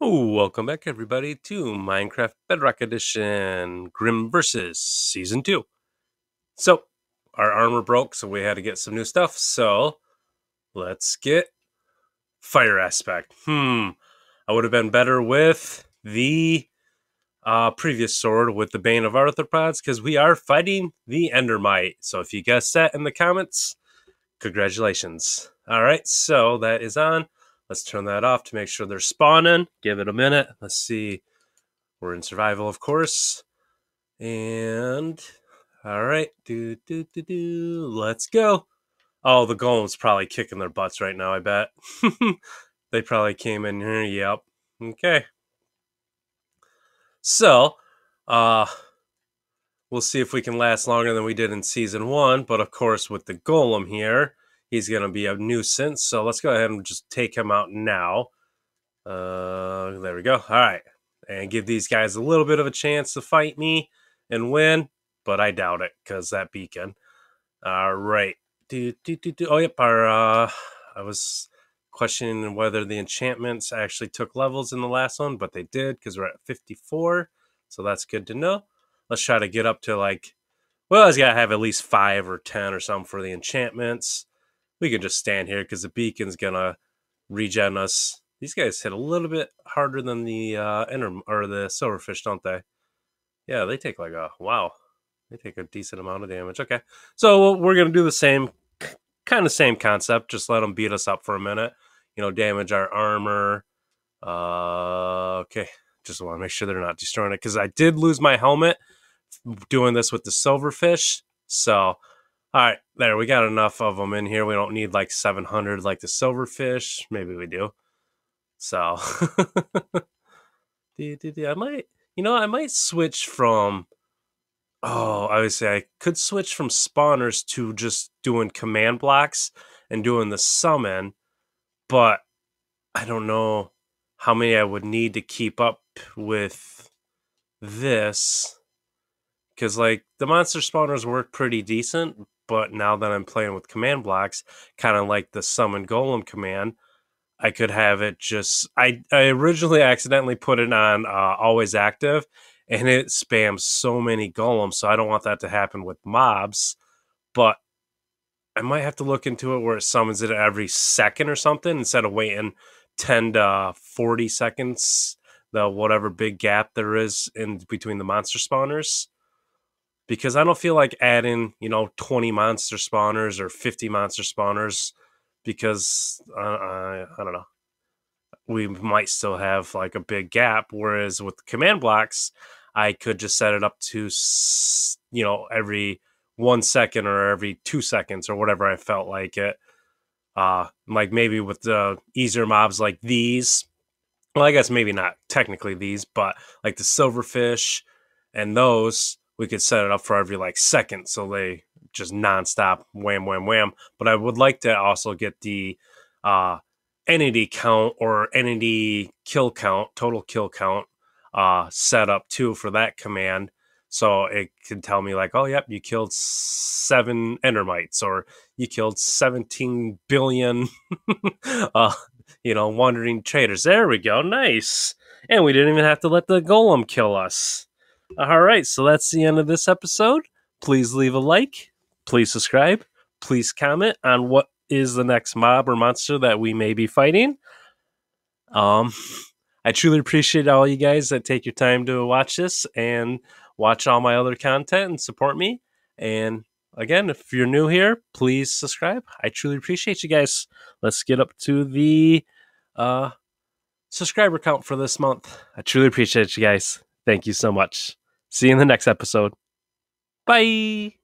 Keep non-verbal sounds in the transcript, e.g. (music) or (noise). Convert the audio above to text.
Welcome back, everybody, to Minecraft Bedrock Edition Grim Versus Season 2. So, our armor broke, so we had to get some new stuff. So, let's get Fire Aspect. Hmm, I would have been better with the uh, previous sword with the Bane of Arthropods because we are fighting the Endermite. So, if you guessed that in the comments, congratulations. All right, so that is on. Let's turn that off to make sure they're spawning. Give it a minute. Let's see. We're in survival, of course. And all right, do do do do. Let's go. Oh, the golem's probably kicking their butts right now. I bet (laughs) they probably came in here. Yep. Okay. So, uh, we'll see if we can last longer than we did in season one. But of course, with the golem here, he's going to be a nuisance. So let's go ahead and just take him out now. Uh, there we go. All right. And give these guys a little bit of a chance to fight me and win, but I doubt it because that beacon. All right. Do, do, do, do. Oh, yep. Our, uh, I was questioning whether the enchantments actually took levels in the last one, but they did because we're at 54. So that's good to know. Let's try to get up to like, well, I got to have at least five or 10 or something for the enchantments we can just stand here because the beacon's gonna regen us. These guys hit a little bit harder than the uh inter- or the silverfish, don't they? Yeah, they take like a wow. They take a decent amount of damage. Okay, so we're gonna do the same, kind of same concept. Just let them beat us up for a minute. You know, damage our armor. Uh, okay, just want to make sure they're not destroying it because I did lose my helmet doing this with the silverfish. So all right, there we got enough of them in here. We don't need like 700 like the silverfish. Maybe we do. So, (laughs) I might, you know, I might switch from. Oh, I would say I could switch from spawners to just doing command blocks and doing the summon, but I don't know how many I would need to keep up with this because like the monster spawners work pretty decent but now that I'm playing with command blocks, kind of like the summon golem command, I could have it just. I, I originally accidentally put it on uh, always active, and it spams so many golems. So I don't want that to happen with mobs, but I might have to look into it where it summons it every second or something instead of waiting 10 to 40 seconds, the whatever big gap there is in between the monster spawners because I don't feel like adding, you know, 20 monster spawners or 50 monster spawners because uh, I, I don't know. We might still have like a big gap. Whereas with command blocks, I could just set it up to, you know, every one second or every two seconds or whatever I felt like it. Uh, like maybe with the easier mobs like these, well, I guess maybe not technically these, but like the silverfish and those, we could set it up for every like second so they just nonstop wham wham wham. But I would like to also get the uh entity count or entity kill count, total kill count uh set up too for that command. So it can tell me like, oh yep, you killed seven endermites or you killed 17 billion (laughs) uh you know wandering traders. There we go. Nice. And we didn't even have to let the golem kill us. All right, so that's the end of this episode. Please leave a like, please subscribe, please comment on what is the next mob or monster that we may be fighting. Um, I truly appreciate all you guys that take your time to watch this and watch all my other content and support me. And again, if you're new here, please subscribe. I truly appreciate you guys. Let's get up to the uh, subscriber count for this month. I truly appreciate you guys. Thank you so much. See you in the next episode. Bye.